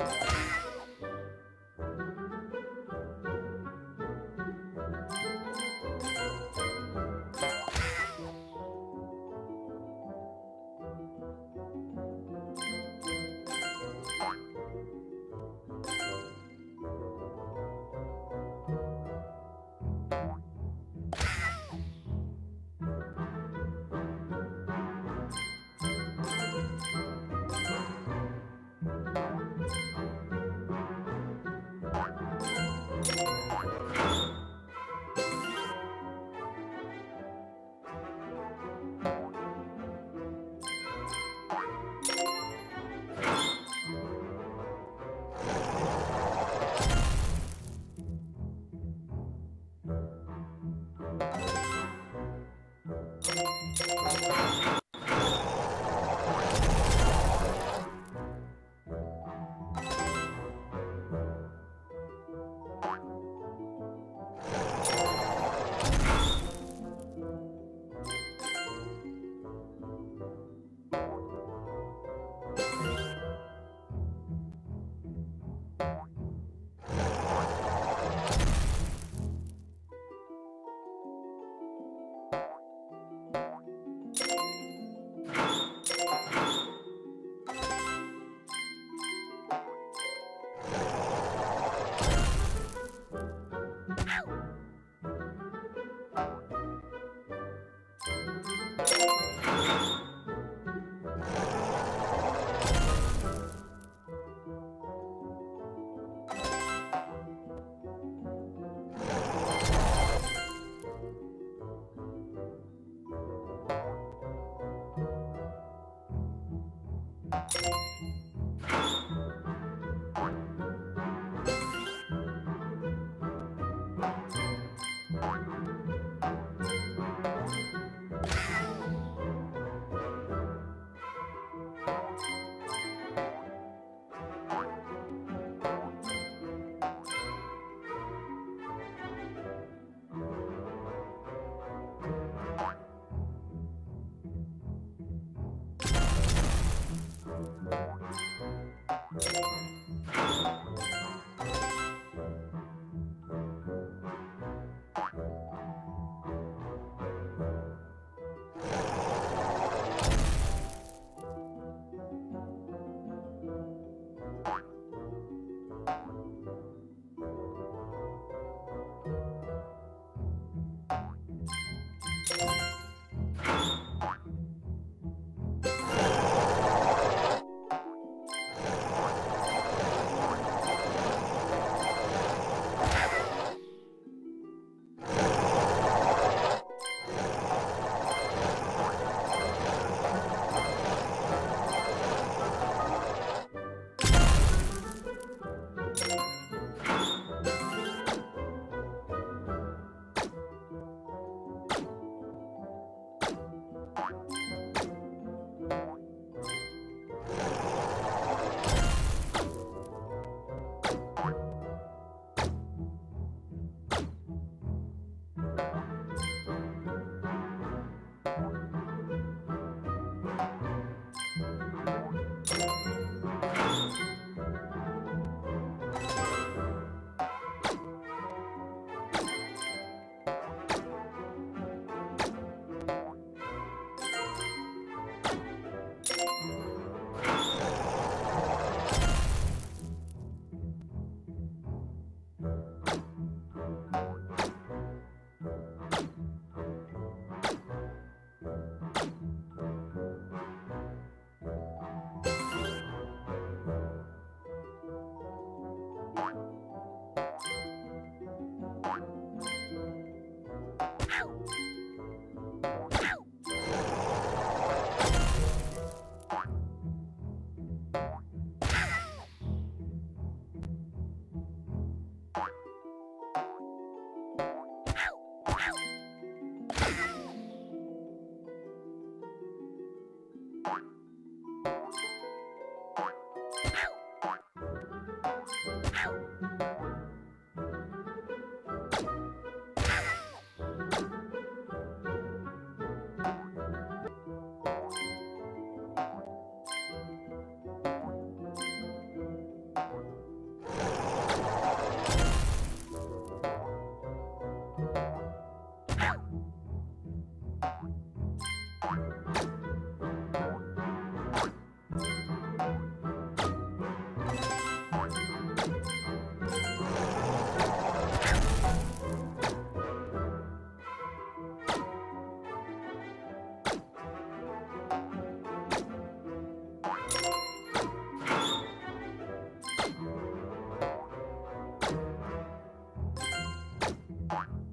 you Bye.